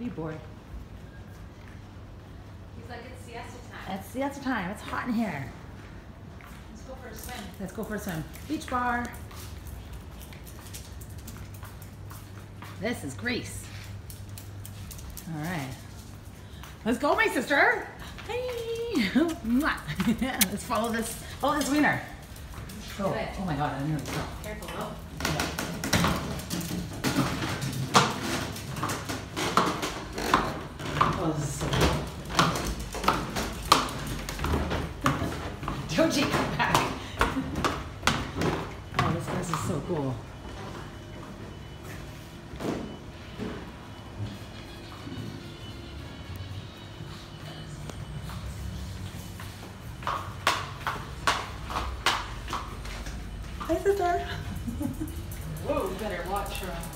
Hey, boy. He's like, it's siesta time. It's siesta time. It's hot in here. Let's go for a swim. Let's go for a swim. Beach bar. This is Greece. All right. Let's go, my sister. Hey. Let's follow this. Follow this wiener. Oh, oh my God! I nearly fell. Careful, This is so cool. Doji, come back. Oh, this, this is so cool. Hi, sister. Whoa, you better watch her.